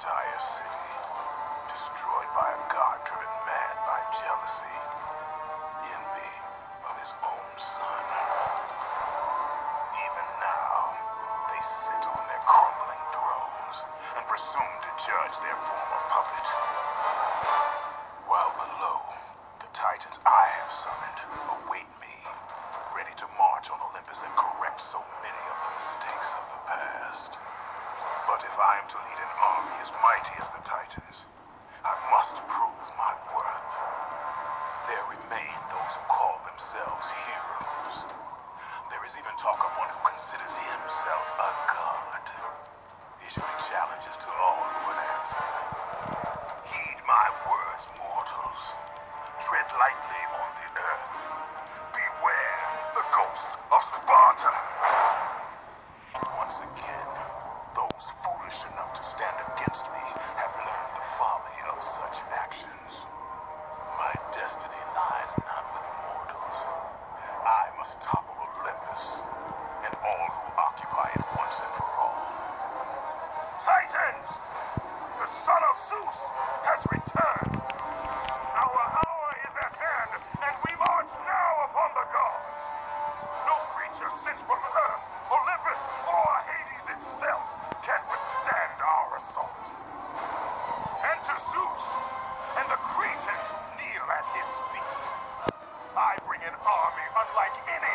entire city, destroyed by a god driven mad by jealousy, envy of his own son. Even now, they sit on their crumbling thrones and presume to judge their former puppet. While below, the titans I have summoned await me, ready to march on Olympus and correct so many of the mistakes of the past. But if I am to lead an army as mighty as the Titans, I must prove my worth. There remain those who call themselves heroes. There is even talk of one who considers himself a god, issuing challenges to all who would answer. Heed my words, mortals. Tread lightly on the earth. Beware the ghost of Sparta. Once again, those foolish enough to stand against me have learned the folly of such actions. My destiny lies not with mortals. I must topple Olympus and all who occupy it once and for all. Titans! The son of Zeus has returned! Our hour is at hand, and we march now upon the gods! No creature sent from at feet, I bring an army unlike any